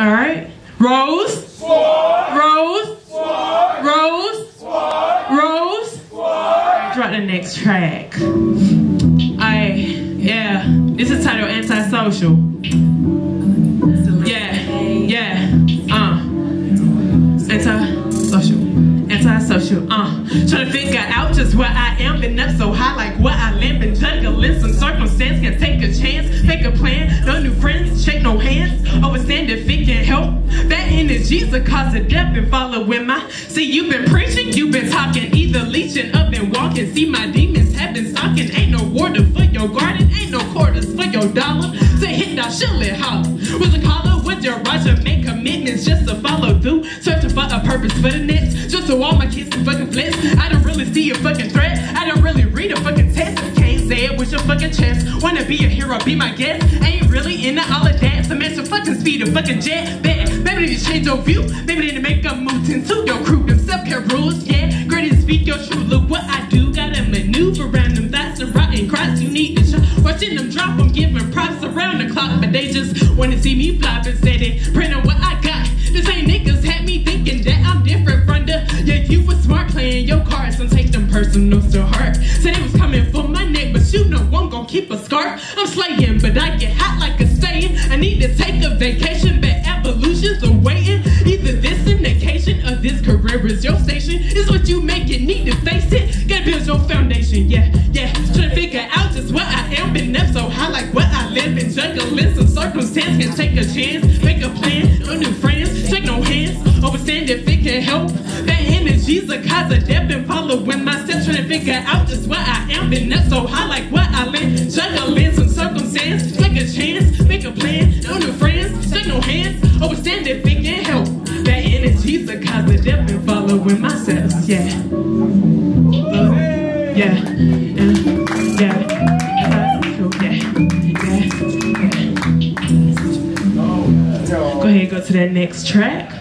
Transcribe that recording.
All right. Rose. Sword. Rose. Rose. Rose. Drop the next track. I yeah. This is titled Antisocial. Yeah. Yeah. Uh. Antisocial. Antisocial. Uh. Trying to figure out just where I am. Been up so high like what I land. Been juggling some circumstance. Help. That energy's a cause of death. Been following my. See, you've been preaching. You've been talking. Either leeching up and walking. See, my demons have been stalking. Ain't no water for your garden. Ain't no quarters for your dollar. Say hit that shilly holler. With a collar, with your Roger, make commitments just to follow through. Searching for a purpose for the next. Just so all my kids can fucking flex. I don't really see a fucking threat. Wanna be a hero, be my guest. Ain't really into all of that. So your fucking speed, a fucking jet. Bet. Maybe to change your view. Maybe need to make a move to your crew. Them self-care rules, yeah. Great to speak your truth. Look what I do. Gotta maneuver around them thoughts and rotten crops. You need to try. Watching them drop, I'm giving props around the clock. But they just wanna see me flop instead of print on what I got. This ain't niggas had me thinking that I'm different from the. Yeah, you was smart playing your cards. Don't take them personal to heart. Said they was coming for my but you know I'm gon' keep a scarf. I'm slaying, but I get hot like a staying. I need to take a vacation, but evolution's awaiting. Either this indication or this career is your station. Is what you make it, need to face it. Gotta build your foundation, yeah, yeah. Trying to figure out just what I am. Been up so high, like what I live in. Juggling some circumstance, can take a chance, make a plan. No new friends, shake no hands. Overstand if it can help. That energy's a cause of death. Been following myself, trying to figure out just what I am. Been up so high, like what I live. Juggling some circumstance, take a chance, make a plan. No new friends, shake no hands. Overstand it can help. That energy's a cause of death. Been following myself, yeah. Yeah, yeah, yeah. Yeah, yeah. Go ahead, go to that next track.